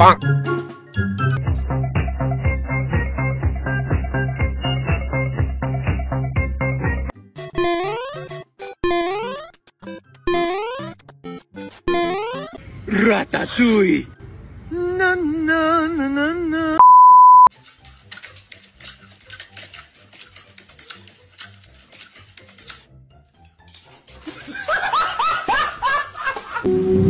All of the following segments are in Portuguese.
パンラタトゥイなんなんなんなん o ん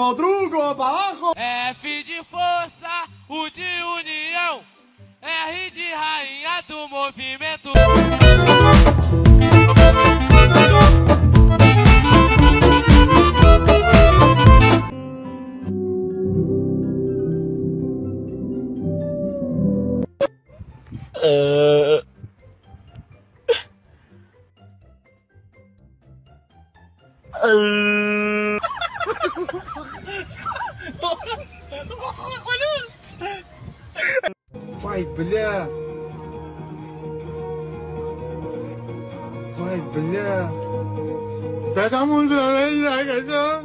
Rodrigo Barro. F de força, U de união, R de rainha do movimento. أه فايت بالله فايت بالله تدعمون علينا يا